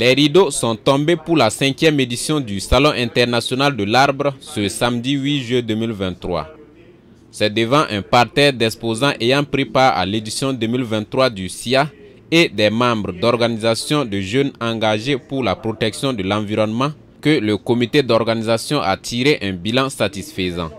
Les rideaux sont tombés pour la cinquième édition du Salon international de l'arbre ce samedi 8 juillet 2023. C'est devant un parterre d'exposants ayant pris part à l'édition 2023 du SIA et des membres d'organisations de jeunes engagés pour la protection de l'environnement que le comité d'organisation a tiré un bilan satisfaisant.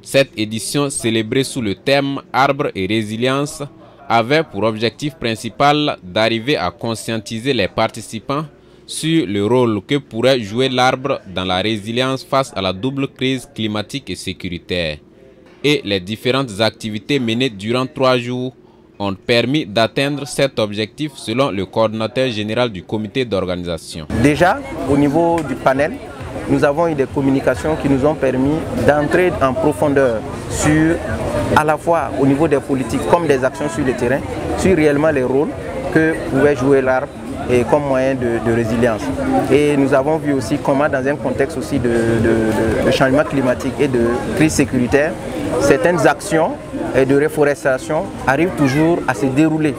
Cette édition célébrée sous le thème Arbre et résilience avait pour objectif principal d'arriver à conscientiser les participants sur le rôle que pourrait jouer l'arbre dans la résilience face à la double crise climatique et sécuritaire. Et les différentes activités menées durant trois jours ont permis d'atteindre cet objectif selon le coordinateur général du comité d'organisation. Déjà, au niveau du panel, nous avons eu des communications qui nous ont permis d'entrer en profondeur sur, à la fois au niveau des politiques comme des actions sur le terrain, sur réellement les rôles que pouvait jouer l'arbre et comme moyen de, résilience. Et nous avons vu aussi comment dans un contexte aussi de, changement climatique et de crise sécuritaire, certaines actions de réforestation arrivent toujours à se dérouler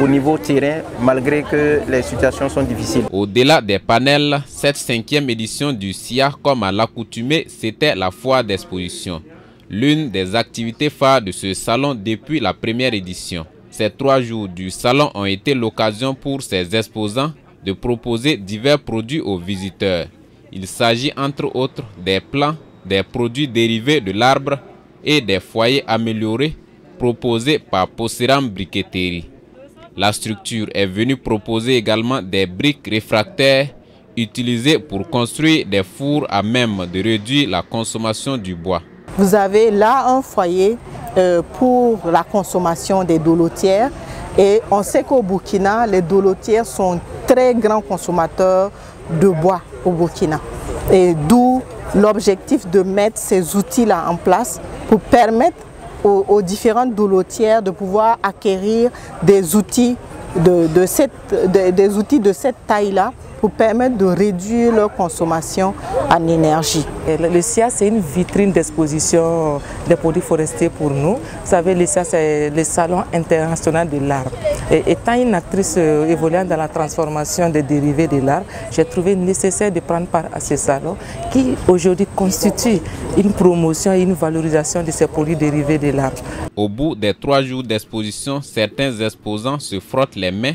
au niveau terrain, malgré que les situations sont difficiles. Au-delà des panels, cette cinquième édition du SIA, comme à l'accoutumée, c'était la foire d'exposition, l'une des activités phares de ce salon depuis la première édition. Ces trois jours du salon ont été l'occasion pour ces exposants de proposer divers produits aux visiteurs. Il s'agit entre autres des plants, des produits dérivés de l'arbre et des foyers améliorés proposés par Posseram Briqueterie. La structure est venue proposer également des briques réfractaires utilisées pour construire des fours à même de réduire la consommation du bois. Vous avez là un foyer pour la consommation des dolotières et on sait qu'au Burkina, les dolotières sont très grands consommateurs de bois au Burkina. Et d'où l'objectif de mettre ces outils-là en place pour permettre aux, différentes doulotières de pouvoir acquérir des outils de, cette, des outils de cette taille-là pour permettre de réduire leur consommation en énergie. Le SIA, c'est une vitrine d'exposition des produits forestiers pour nous. Vous savez, le SIA, c'est le Salon international de l'arbre. Et étant une actrice euh, évoluant dans la transformation des dérivés de l'arbre, j'ai trouvé nécessaire de prendre part à ce salon qui aujourd'hui constitue une promotion et une valorisation de ces produits dérivés de l'arbre. Au bout des trois jours d'exposition, certains exposants se frottent les mains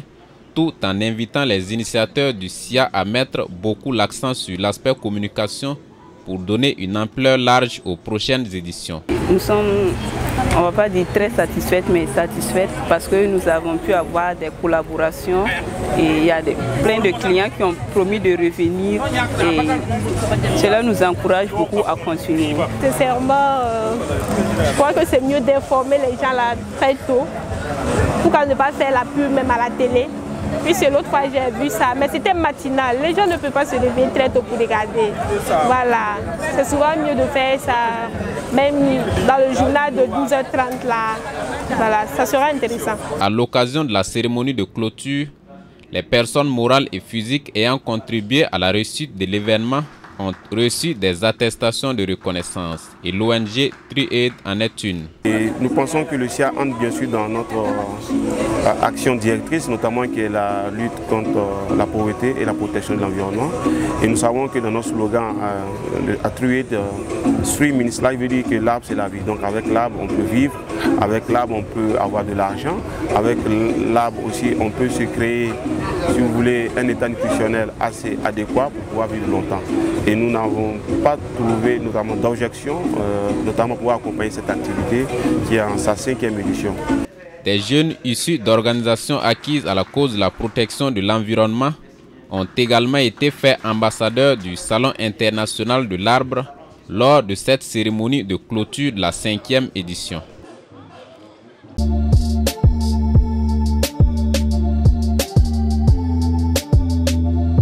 tout en invitant les initiateurs du SIA à mettre beaucoup l'accent sur l'aspect communication pour donner une ampleur large aux prochaines éditions. Nous sommes, on ne va pas dire très satisfaites, mais satisfaites parce que nous avons pu avoir des collaborations et il y a plein de clients qui ont promis de revenir et cela nous encourage beaucoup à continuer. Sincèrement, euh, je crois que c'est mieux d'informer les gens là très tôt pour ne pas faire la pub même à la télé. Puis c'est l'autre fois j'ai vu ça, mais c'était matinal. Les gens ne peuvent pas se lever très tôt pour regarder. Voilà, c'est souvent mieux de faire ça, même dans le journal de 12h30 là. Voilà, ça sera intéressant. À l'occasion de la cérémonie de clôture, les personnes morales et physiques ayant contribué à la réussite de l'événement ont reçu des attestations de reconnaissance et l'ONG TriAid en est une. Nous pensons que le SIA entre bien sûr dans notre euh, action directrice, notamment qui est la lutte contre euh, la pauvreté et la protection de l'environnement. Et nous savons que dans notre slogan euh, à TruAid, Stream Life veut dire que l'arbre c'est la vie. Donc avec l'arbre on peut vivre, avec l'arbre on peut avoir de l'argent, avec l'arbre aussi on peut se créer, si vous voulez, un état nutritionnel assez adéquat pour pouvoir vivre longtemps et nous n'avons pas trouvé notamment d'objection, euh, notamment pour accompagner cette activité qui est en sa cinquième édition. Des jeunes issus d'organisations acquises à la cause de la protection de l'environnement ont également été faits ambassadeurs du Salon international de l'arbre lors de cette cérémonie de clôture de la cinquième édition.